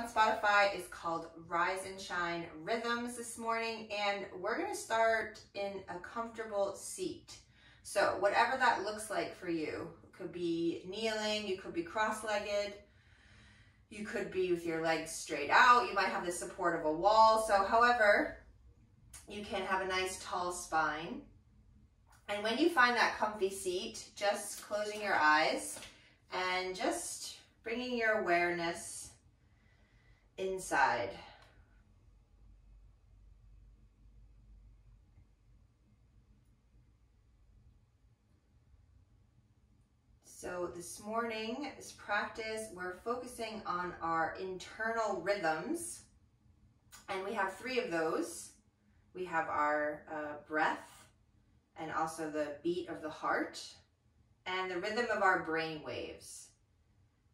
on Spotify is called Rise and Shine Rhythms this morning, and we're going to start in a comfortable seat. So, whatever that looks like for you, it could be kneeling, you could be cross legged, you could be with your legs straight out, you might have the support of a wall. So, however, you can have a nice tall spine. And when you find that comfy seat, just closing your eyes and just bringing your awareness inside. So this morning, this practice, we're focusing on our internal rhythms. And we have three of those. We have our uh, breath and also the beat of the heart and the rhythm of our brain waves.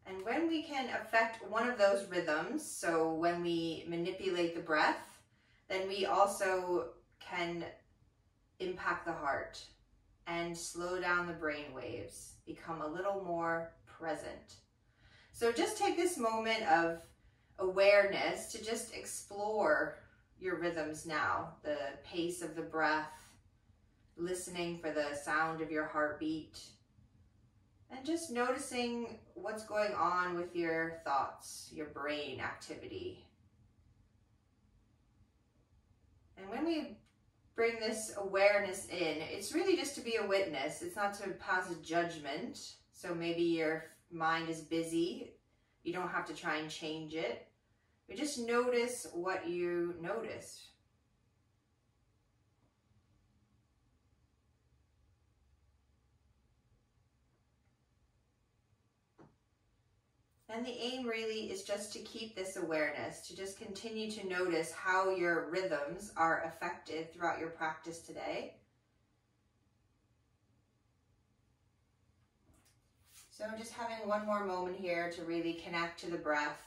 And when we can affect one of those rhythms, so when we manipulate the breath, then we also can impact the heart and slow down the brain waves, become a little more present. So just take this moment of awareness to just explore your rhythms now, the pace of the breath, listening for the sound of your heartbeat, and just noticing what's going on with your thoughts, your brain activity. And when we bring this awareness in, it's really just to be a witness. It's not to pass a judgment. So maybe your mind is busy. You don't have to try and change it. But just notice what you notice. And the aim really is just to keep this awareness, to just continue to notice how your rhythms are affected throughout your practice today. So just having one more moment here to really connect to the breath,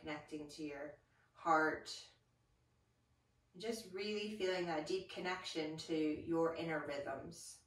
connecting to your heart, just really feeling that deep connection to your inner rhythms.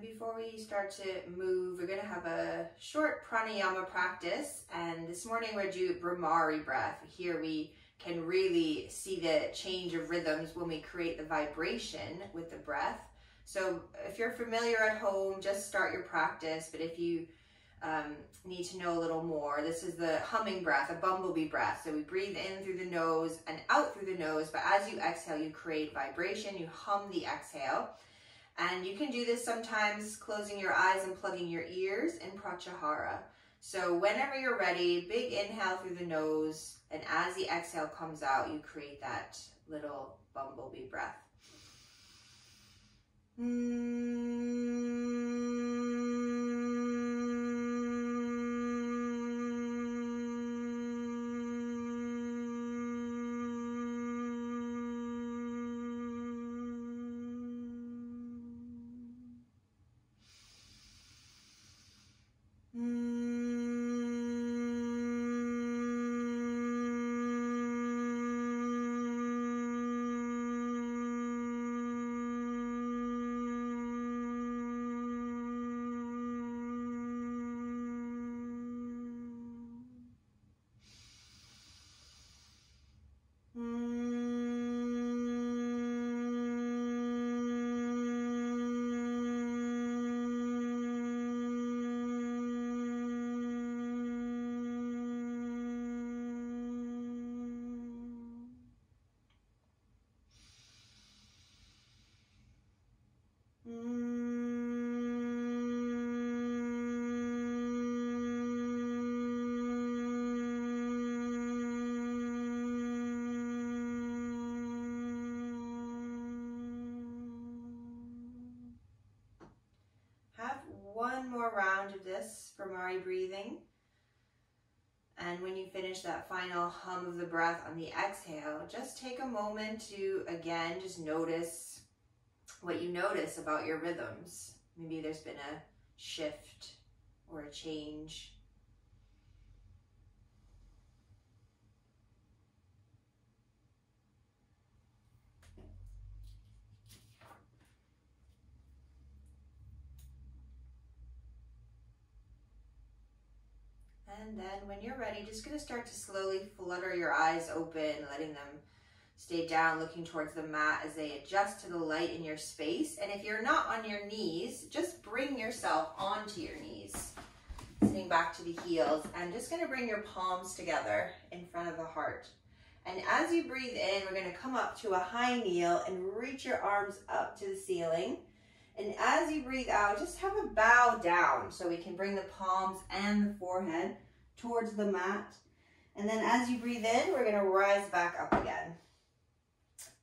Before we start to move, we're going to have a short pranayama practice. And this morning we're doing Bhramari breath. Here we can really see the change of rhythms when we create the vibration with the breath. So if you're familiar at home, just start your practice. But if you um, need to know a little more, this is the humming breath, a bumblebee breath. So we breathe in through the nose and out through the nose. But as you exhale, you create vibration. You hum the exhale. And you can do this sometimes closing your eyes and plugging your ears in Pratyahara. So whenever you're ready, big inhale through the nose, and as the exhale comes out, you create that little bumblebee breath. Mm. Breathing. And when you finish that final hum of the breath on the exhale, just take a moment to, again, just notice what you notice about your rhythms. Maybe there's been a shift or a change. And then when you're ready, just gonna start to slowly flutter your eyes open, letting them stay down, looking towards the mat as they adjust to the light in your space. And if you're not on your knees, just bring yourself onto your knees, sitting back to the heels, and just gonna bring your palms together in front of the heart. And as you breathe in, we're gonna come up to a high kneel and reach your arms up to the ceiling. And as you breathe out, just have a bow down so we can bring the palms and the forehead towards the mat. And then as you breathe in, we're gonna rise back up again.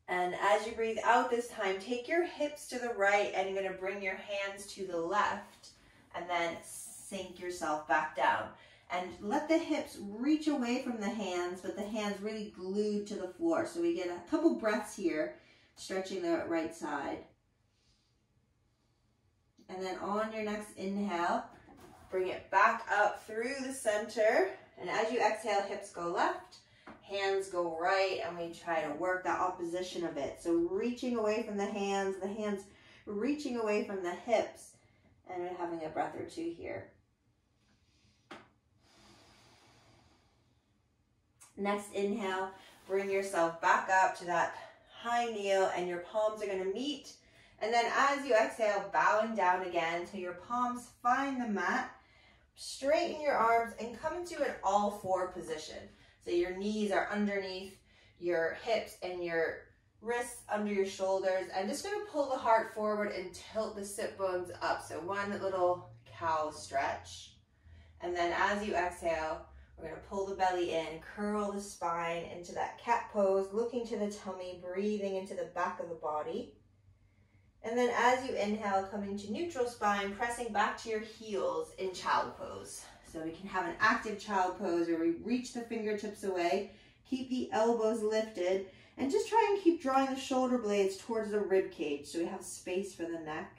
And as you breathe out this time, take your hips to the right and you're gonna bring your hands to the left and then sink yourself back down. And let the hips reach away from the hands, but the hands really glued to the floor. So we get a couple breaths here, stretching the right side. And then on your next inhale, bring it back up through the center. And as you exhale, hips go left, hands go right, and we try to work that opposition of it. So reaching away from the hands, the hands reaching away from the hips, and having a breath or two here. Next inhale, bring yourself back up to that high kneel, and your palms are going to meet and then as you exhale, bowing down again until your palms find the mat. Straighten your arms and come into an all four position. So your knees are underneath your hips and your wrists under your shoulders. I'm just gonna pull the heart forward and tilt the sit bones up. So one little cow stretch. And then as you exhale, we're gonna pull the belly in, curl the spine into that cat pose, looking to the tummy, breathing into the back of the body. And then as you inhale, coming to neutral spine, pressing back to your heels in child pose. So we can have an active child pose where we reach the fingertips away, keep the elbows lifted, and just try and keep drawing the shoulder blades towards the rib cage so we have space for the neck.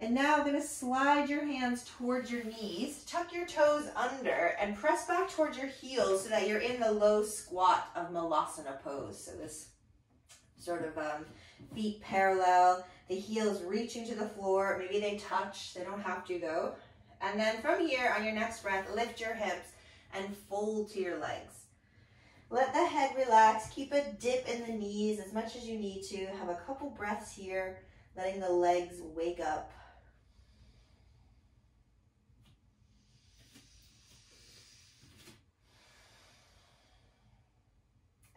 And now I'm gonna slide your hands towards your knees, tuck your toes under, and press back towards your heels so that you're in the low squat of Malasana pose. So this sort of um, feet parallel, the heels reaching to the floor. Maybe they touch, they don't have to though. And then from here, on your next breath, lift your hips and fold to your legs. Let the head relax. Keep a dip in the knees as much as you need to. Have a couple breaths here, letting the legs wake up.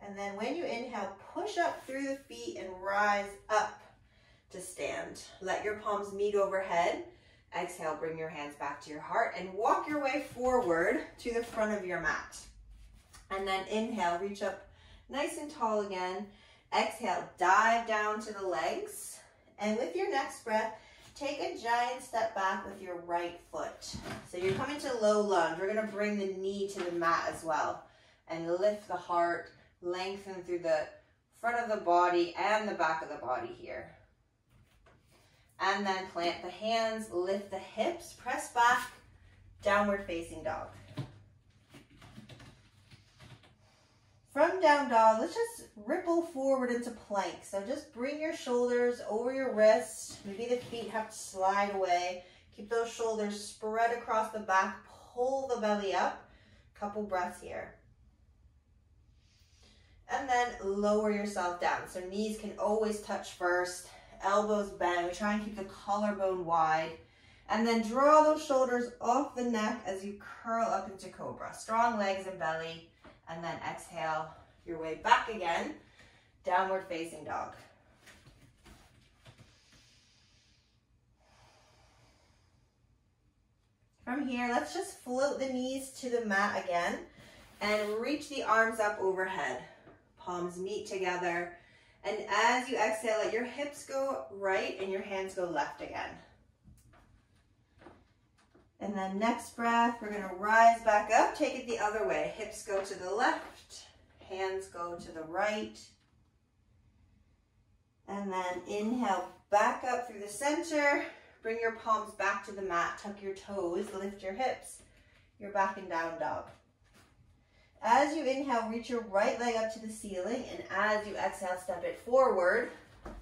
And then when you inhale, push up through the feet and rise up to stand. Let your palms meet overhead. Exhale, bring your hands back to your heart and walk your way forward to the front of your mat. And then inhale, reach up nice and tall again. Exhale, dive down to the legs. And with your next breath, take a giant step back with your right foot. So you're coming to low lunge. We're gonna bring the knee to the mat as well and lift the heart lengthen through the front of the body and the back of the body here. And then plant the hands, lift the hips, press back, downward facing dog. From down dog, let's just ripple forward into plank. So just bring your shoulders over your wrists. Maybe the feet have to slide away. Keep those shoulders spread across the back. Pull the belly up. Couple breaths here and then lower yourself down. So knees can always touch first, elbows bend. We try and keep the collarbone wide. And then draw those shoulders off the neck as you curl up into cobra. Strong legs and belly. And then exhale your way back again. Downward facing dog. From here, let's just float the knees to the mat again and reach the arms up overhead palms meet together. And as you exhale, let your hips go right and your hands go left again. And then next breath, we're gonna rise back up, take it the other way. Hips go to the left, hands go to the right. And then inhale, back up through the center. Bring your palms back to the mat. Tuck your toes, lift your hips. You're back in down dog. As you inhale, reach your right leg up to the ceiling. And as you exhale, step it forward.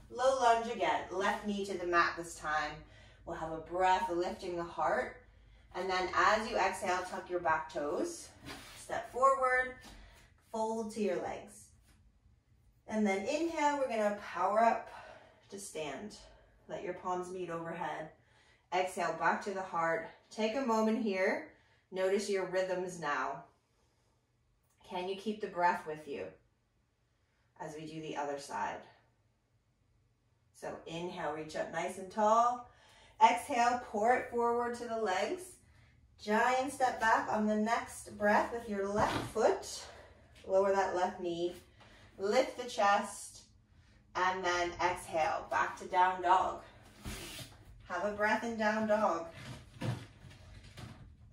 Low lunge again. Left knee to the mat this time. We'll have a breath lifting the heart. And then as you exhale, tuck your back toes. Step forward, fold to your legs. And then inhale, we're gonna power up to stand. Let your palms meet overhead. Exhale, back to the heart. Take a moment here. Notice your rhythms now. Can you keep the breath with you as we do the other side? So inhale, reach up nice and tall. Exhale, pour it forward to the legs. Giant step back on the next breath with your left foot. Lower that left knee. Lift the chest. And then exhale, back to down dog. Have a breath in down dog.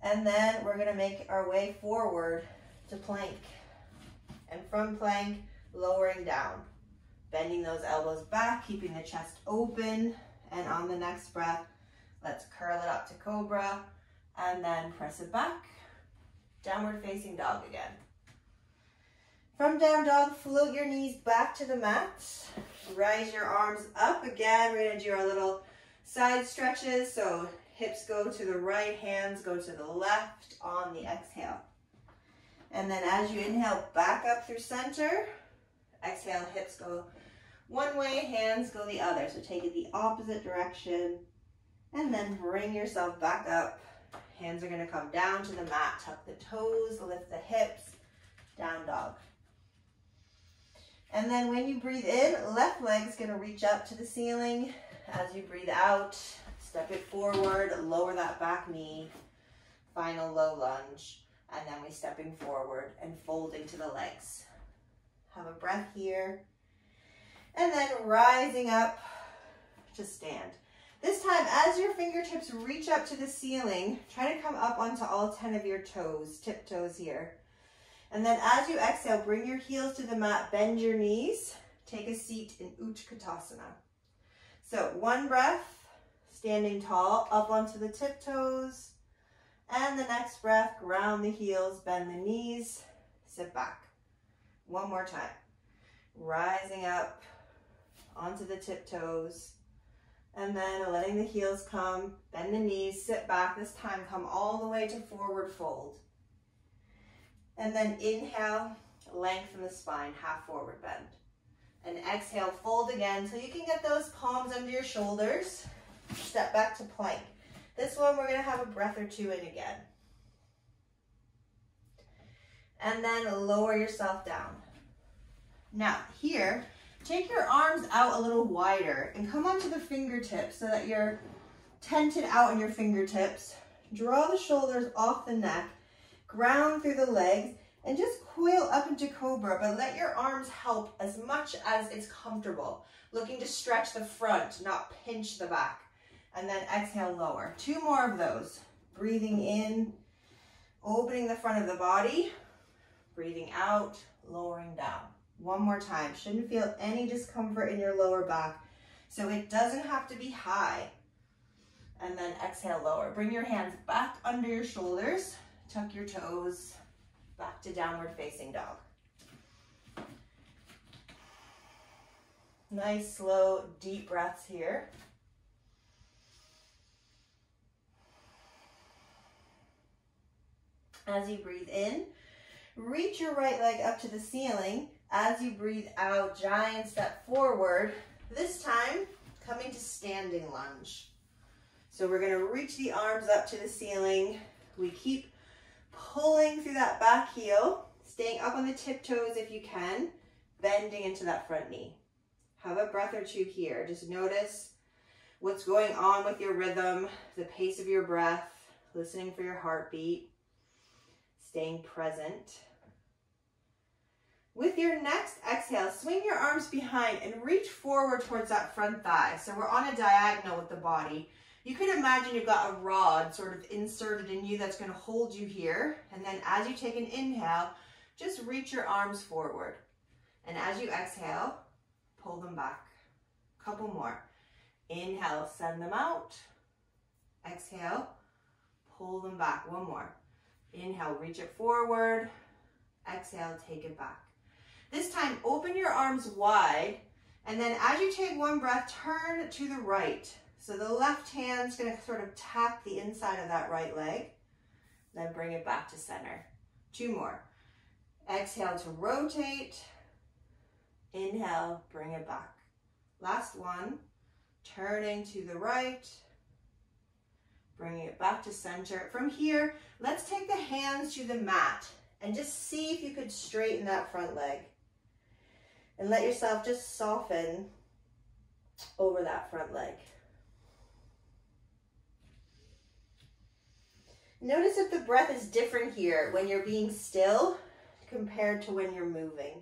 And then we're gonna make our way forward to plank. And from plank, lowering down. Bending those elbows back, keeping the chest open. And on the next breath, let's curl it up to cobra and then press it back. Downward facing dog again. From down dog, float your knees back to the mat. Rise your arms up again. We're gonna do our little side stretches. So hips go to the right, hands go to the left on the exhale. And then as you inhale, back up through center. Exhale, hips go one way, hands go the other. So take it the opposite direction. And then bring yourself back up. Hands are gonna come down to the mat. Tuck the toes, lift the hips, down dog. And then when you breathe in, left leg's gonna reach up to the ceiling. As you breathe out, step it forward, lower that back knee. Final low lunge. And then we stepping forward and folding to the legs. Have a breath here. And then rising up to stand. This time, as your fingertips reach up to the ceiling, try to come up onto all 10 of your toes, tiptoes here. And then as you exhale, bring your heels to the mat, bend your knees, take a seat in Utkatasana. So one breath, standing tall, up onto the tiptoes. And the next breath, ground the heels, bend the knees, sit back. One more time. Rising up onto the tiptoes. And then letting the heels come, bend the knees, sit back. This time come all the way to forward fold. And then inhale, lengthen the spine, half forward bend. And exhale, fold again so you can get those palms under your shoulders. Step back to plank. This one we're gonna have a breath or two in again. And then lower yourself down. Now here, Take your arms out a little wider and come onto the fingertips so that you're tented out in your fingertips. Draw the shoulders off the neck, ground through the legs, and just coil up into cobra, but let your arms help as much as it's comfortable. Looking to stretch the front, not pinch the back. And then exhale, lower. Two more of those. Breathing in, opening the front of the body. Breathing out, lowering down. One more time. Shouldn't feel any discomfort in your lower back. So it doesn't have to be high. And then exhale, lower. Bring your hands back under your shoulders. Tuck your toes back to downward facing dog. Nice, slow, deep breaths here. As you breathe in, reach your right leg up to the ceiling as you breathe out, giant step forward. This time, coming to standing lunge. So we're gonna reach the arms up to the ceiling. We keep pulling through that back heel, staying up on the tiptoes if you can, bending into that front knee. Have a breath or two here. Just notice what's going on with your rhythm, the pace of your breath, listening for your heartbeat, staying present. With your next exhale, swing your arms behind and reach forward towards that front thigh. So we're on a diagonal with the body. You could imagine you've got a rod sort of inserted in you that's gonna hold you here. And then as you take an inhale, just reach your arms forward. And as you exhale, pull them back. Couple more. Inhale, send them out. Exhale, pull them back. One more. Inhale, reach it forward. Exhale, take it back. This time, open your arms wide. And then as you take one breath, turn to the right. So the left hand's gonna sort of tap the inside of that right leg. Then bring it back to center. Two more. Exhale to rotate. Inhale, bring it back. Last one. Turning to the right. Bringing it back to center. From here, let's take the hands to the mat and just see if you could straighten that front leg. And let yourself just soften over that front leg. Notice if the breath is different here when you're being still compared to when you're moving.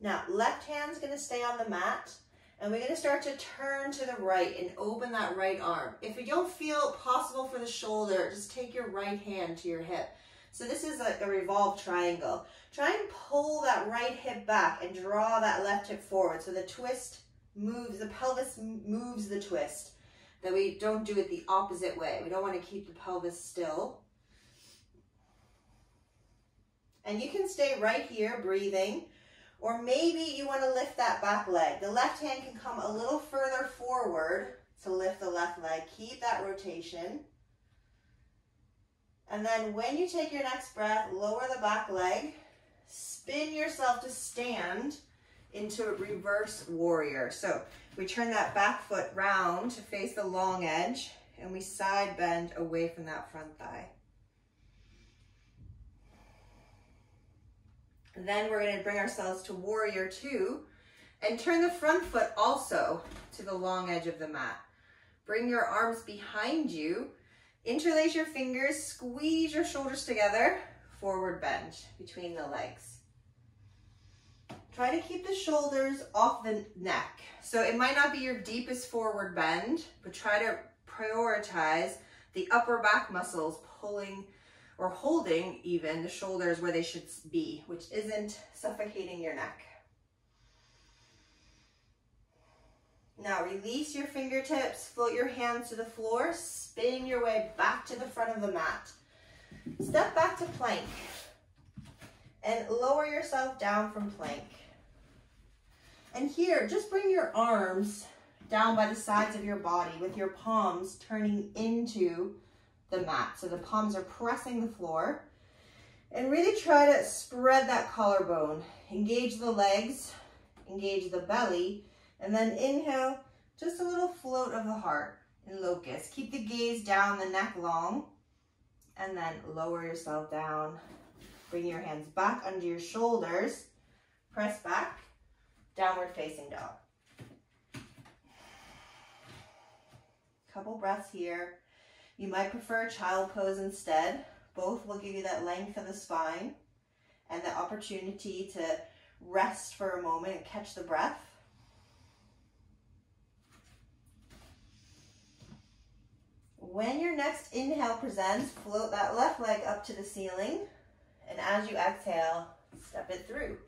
Now, left hand's gonna stay on the mat, and we're gonna start to turn to the right and open that right arm. If you don't feel possible for the shoulder, just take your right hand to your hip. So this is a, a revolved triangle. Try and pull that right hip back and draw that left hip forward so the twist moves, the pelvis moves the twist. That we don't do it the opposite way. We don't want to keep the pelvis still. And you can stay right here breathing. Or maybe you want to lift that back leg. The left hand can come a little further forward to lift the left leg. Keep that rotation. And then when you take your next breath, lower the back leg. Spin yourself to stand into a reverse warrior. So we turn that back foot round to face the long edge and we side bend away from that front thigh. Then we're gonna bring ourselves to warrior two and turn the front foot also to the long edge of the mat. Bring your arms behind you, interlace your fingers, squeeze your shoulders together, forward bend between the legs. Try to keep the shoulders off the neck. So it might not be your deepest forward bend, but try to prioritize the upper back muscles pulling or holding even the shoulders where they should be, which isn't suffocating your neck. Now release your fingertips, float your hands to the floor, spin your way back to the front of the mat. Step back to plank and lower yourself down from plank. And here, just bring your arms down by the sides of your body with your palms turning into the mat. So the palms are pressing the floor. And really try to spread that collarbone. Engage the legs, engage the belly, and then inhale, just a little float of the heart in locust. Keep the gaze down, the neck long, and then lower yourself down. Bring your hands back under your shoulders. Press back, downward facing dog. Couple breaths here. You might prefer a child pose instead. Both will give you that length of the spine and the opportunity to rest for a moment and catch the breath. When your next inhale presents, float that left leg up to the ceiling. And as you exhale, step it through.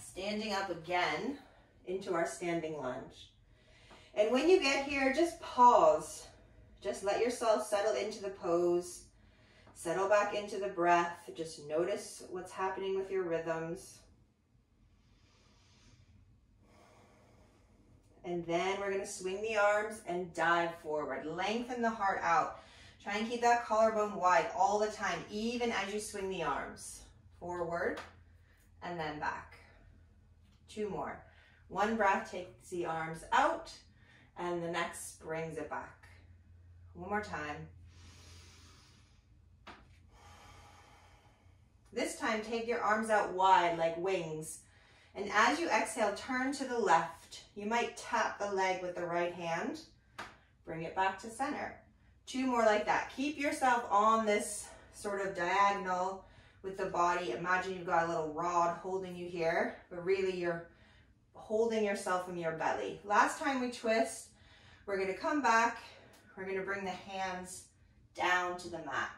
Standing up again into our standing lunge. And when you get here, just pause just let yourself settle into the pose. Settle back into the breath. Just notice what's happening with your rhythms. And then we're going to swing the arms and dive forward. Lengthen the heart out. Try and keep that collarbone wide all the time, even as you swing the arms. Forward and then back. Two more. One breath takes the arms out and the next brings it back. One more time. This time, take your arms out wide like wings. And as you exhale, turn to the left. You might tap the leg with the right hand. Bring it back to center. Two more like that. Keep yourself on this sort of diagonal with the body. Imagine you've got a little rod holding you here, but really you're holding yourself from your belly. Last time we twist, we're gonna come back we're gonna bring the hands down to the mat.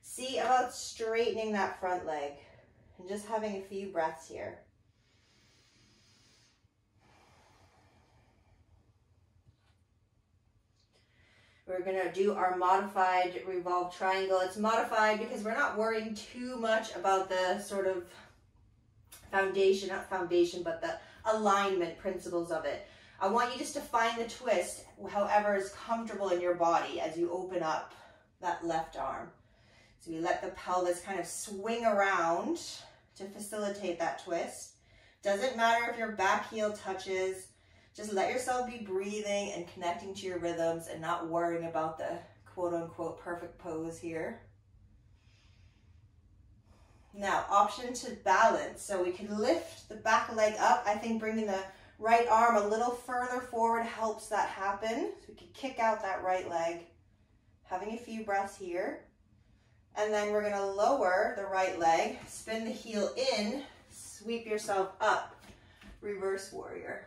See about straightening that front leg. and just having a few breaths here. We're gonna do our modified revolve triangle. It's modified because we're not worrying too much about the sort of foundation, not foundation, but the alignment principles of it. I want you just to find the twist however is comfortable in your body as you open up that left arm. So we let the pelvis kind of swing around to facilitate that twist. Doesn't matter if your back heel touches, just let yourself be breathing and connecting to your rhythms and not worrying about the quote unquote perfect pose here. Now, option to balance. So we can lift the back leg up. I think bringing the right arm a little further forward helps that happen. So we can kick out that right leg. Having a few breaths here. And then we're gonna lower the right leg, spin the heel in, sweep yourself up, reverse warrior.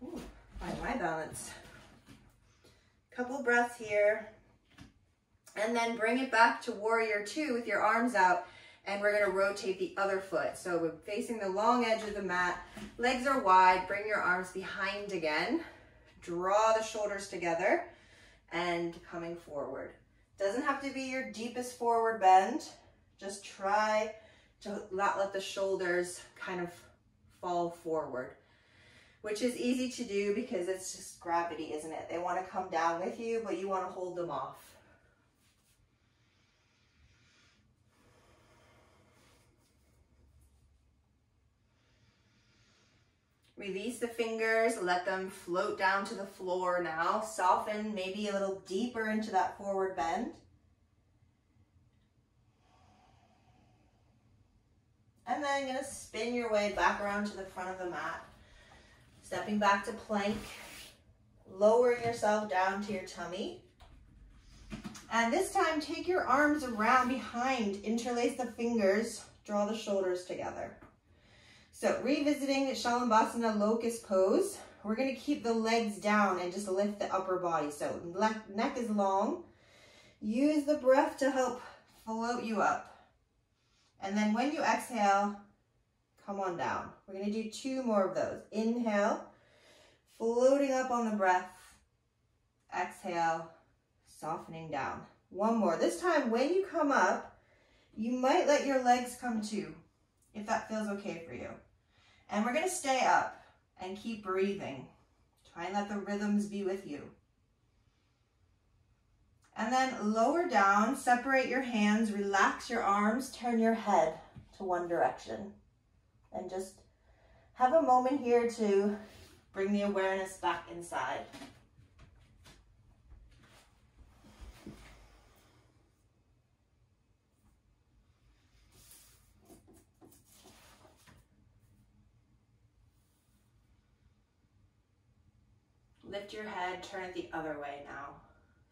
Find my balance. Couple breaths here. And then bring it back to warrior two with your arms out and we're gonna rotate the other foot. So we're facing the long edge of the mat, legs are wide, bring your arms behind again, draw the shoulders together and coming forward. Doesn't have to be your deepest forward bend, just try to not let the shoulders kind of fall forward which is easy to do because it's just gravity, isn't it? They want to come down with you, but you want to hold them off. Release the fingers, let them float down to the floor now. Soften maybe a little deeper into that forward bend. And then gonna spin your way back around to the front of the mat. Stepping back to plank, lowering yourself down to your tummy. And this time, take your arms around behind, interlace the fingers, draw the shoulders together. So revisiting Shalabhasana locust pose, we're gonna keep the legs down and just lift the upper body. So neck is long. Use the breath to help float you up. And then when you exhale, come on down. We're gonna do two more of those. Inhale, floating up on the breath. Exhale, softening down. One more. This time, when you come up, you might let your legs come too, if that feels okay for you. And we're gonna stay up and keep breathing. Try and let the rhythms be with you. And then lower down, separate your hands, relax your arms, turn your head to one direction and just have a moment here to bring the awareness back inside. Your head, turn it the other way now.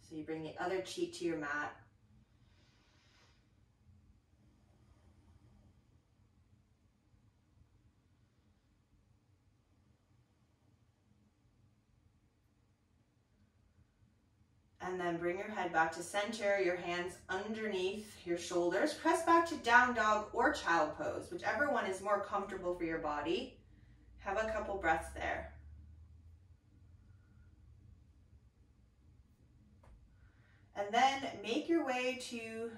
So you bring the other cheek to your mat. And then bring your head back to center, your hands underneath your shoulders. Press back to down dog or child pose, whichever one is more comfortable for your body. Have a couple breaths there. And then make your way to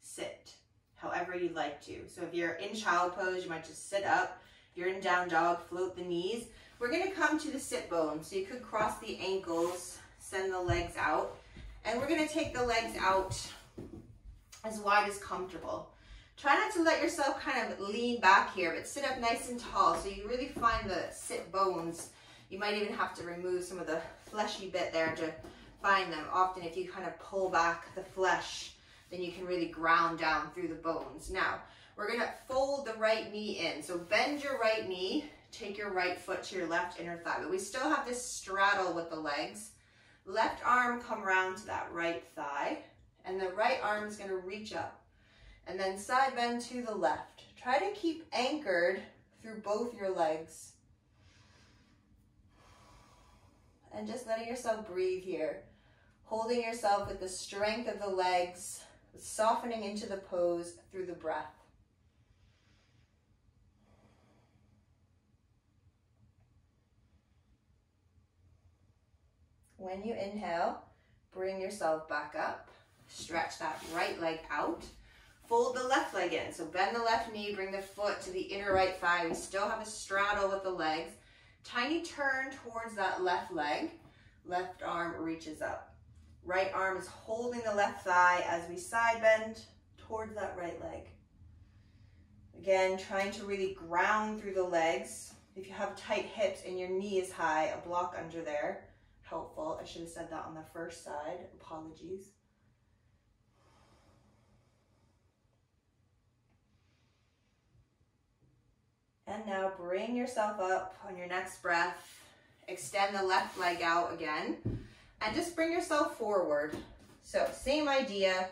sit, however you'd like to. So if you're in child pose, you might just sit up. If you're in down dog, float the knees. We're gonna come to the sit bone. So you could cross the ankles, send the legs out. And we're gonna take the legs out as wide as comfortable. Try not to let yourself kind of lean back here, but sit up nice and tall so you really find the sit bones. You might even have to remove some of the fleshy bit there to find them. Often if you kind of pull back the flesh, then you can really ground down through the bones. Now, we're gonna fold the right knee in. So bend your right knee, take your right foot to your left inner thigh. But we still have this straddle with the legs. Left arm come around to that right thigh, and the right arm is gonna reach up. And then side bend to the left. Try to keep anchored through both your legs. And just letting yourself breathe here. Holding yourself with the strength of the legs, softening into the pose through the breath. When you inhale, bring yourself back up. Stretch that right leg out. Fold the left leg in. So bend the left knee, bring the foot to the inner right thigh. We still have a straddle with the legs. Tiny turn towards that left leg. Left arm reaches up. Right arm is holding the left thigh as we side bend towards that right leg. Again, trying to really ground through the legs. If you have tight hips and your knee is high, a block under there, helpful. I should have said that on the first side. Apologies. And now bring yourself up on your next breath. Extend the left leg out again. And just bring yourself forward. So same idea.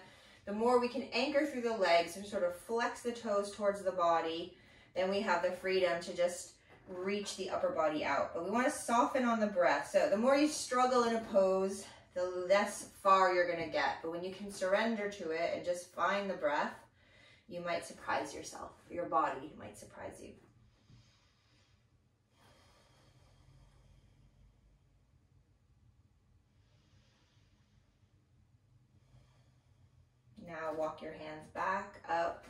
The more we can anchor through the legs and sort of flex the toes towards the body, then we have the freedom to just reach the upper body out. But we want to soften on the breath. So the more you struggle in a pose, the less far you're going to get. But when you can surrender to it and just find the breath, you might surprise yourself. Your body might surprise you. Now walk your hands back up.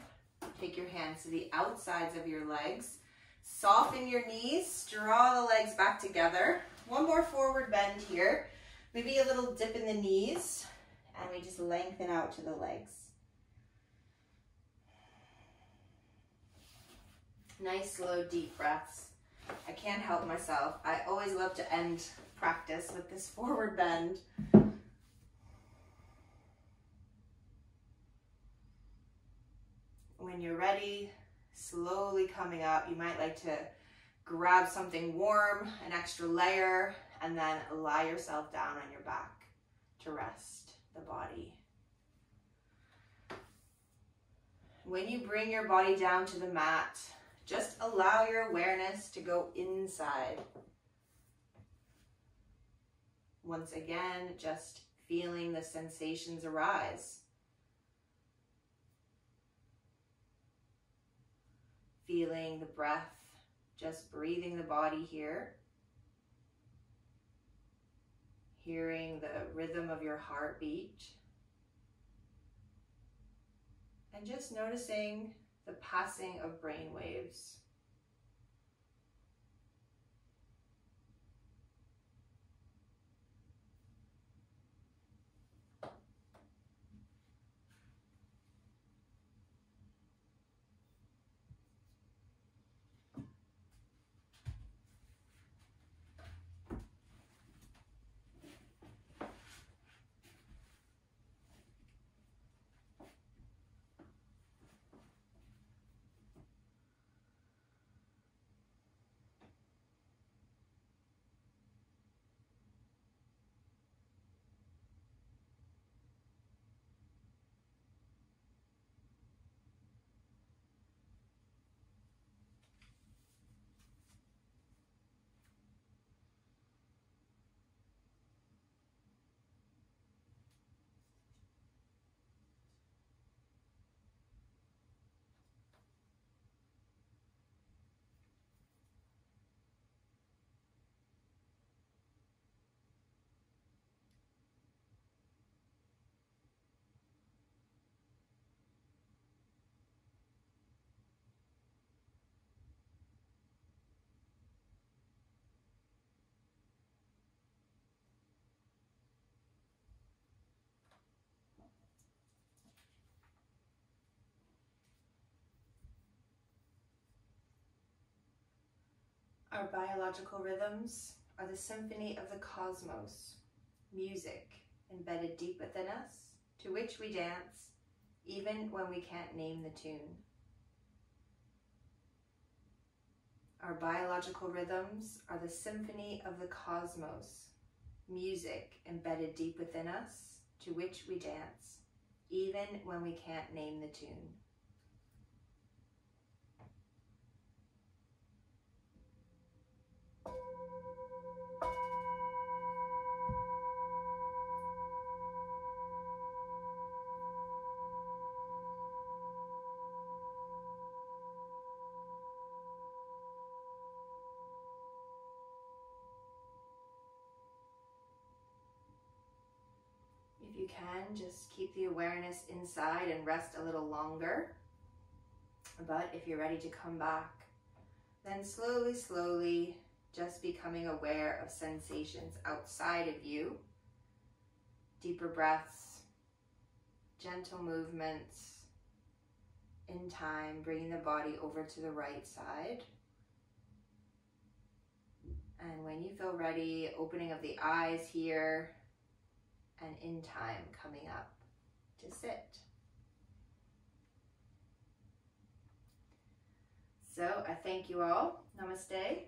Take your hands to the outsides of your legs. Soften your knees, draw the legs back together. One more forward bend here. Maybe a little dip in the knees, and we just lengthen out to the legs. Nice, slow, deep breaths. I can't help myself. I always love to end practice with this forward bend. When you're ready, slowly coming up, you might like to grab something warm, an extra layer, and then lie yourself down on your back to rest the body. When you bring your body down to the mat, just allow your awareness to go inside. Once again, just feeling the sensations arise. Feeling the breath, just breathing the body here. Hearing the rhythm of your heartbeat. And just noticing the passing of brain waves. Our biological rhythms are the symphony of the cosmos, music embedded deep within us, to which we dance, even when we can't name the tune. Our biological rhythms are the symphony of the cosmos, music embedded deep within us, to which we dance, even when we can't name the tune. You can, just keep the awareness inside and rest a little longer. But if you're ready to come back, then slowly, slowly, just becoming aware of sensations outside of you. Deeper breaths, gentle movements. In time, bringing the body over to the right side. And when you feel ready, opening of the eyes here, and in time coming up to sit. So I thank you all. Namaste.